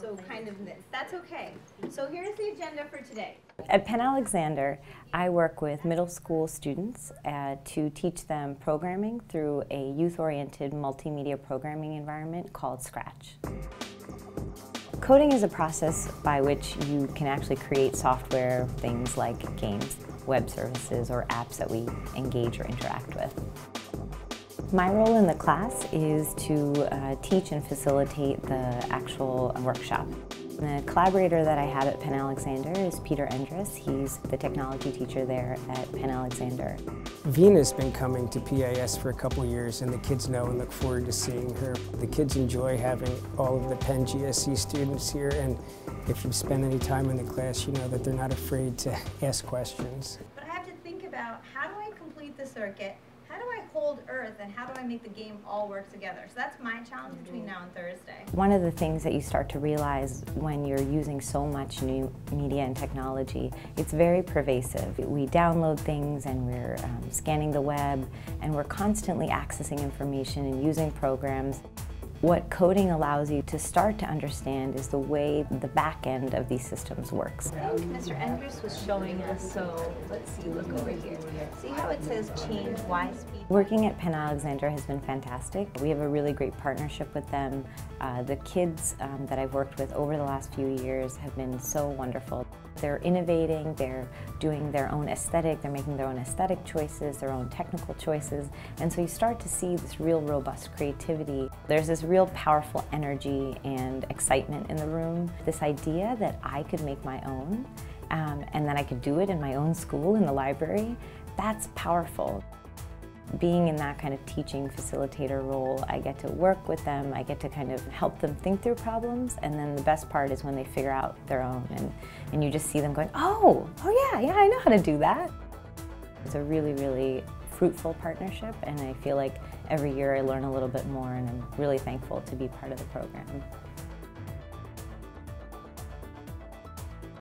so kind of, that's okay. So here's the agenda for today. At Penn Alexander, I work with middle school students uh, to teach them programming through a youth-oriented multimedia programming environment called Scratch. Coding is a process by which you can actually create software, things like games, web services, or apps that we engage or interact with. My role in the class is to uh, teach and facilitate the actual workshop. The collaborator that I have at Penn Alexander is Peter Endres. He's the technology teacher there at Penn Alexander. Vina's been coming to PIS for a couple years and the kids know and look forward to seeing her. The kids enjoy having all of the Penn GSE students here and if you spend any time in the class you know that they're not afraid to ask questions. But I have to think about how do I complete the circuit how do I hold Earth and how do I make the game all work together? So that's my challenge between now and Thursday. One of the things that you start to realize when you're using so much new media and technology, it's very pervasive. We download things and we're um, scanning the web and we're constantly accessing information and using programs. What coding allows you to start to understand is the way the back end of these systems works. I think Mr. Endres was showing us, so let's see, look over here. How it says change Y speed? Working at Penn Alexander has been fantastic. We have a really great partnership with them. Uh, the kids um, that I've worked with over the last few years have been so wonderful. They're innovating, they're doing their own aesthetic, they're making their own aesthetic choices, their own technical choices, and so you start to see this real robust creativity. There's this real powerful energy and excitement in the room. This idea that I could make my own um, and that I could do it in my own school, in the library, that's powerful being in that kind of teaching facilitator role, I get to work with them, I get to kind of help them think through problems, and then the best part is when they figure out their own, and, and you just see them going, oh, oh yeah, yeah, I know how to do that. It's a really, really fruitful partnership, and I feel like every year I learn a little bit more, and I'm really thankful to be part of the program.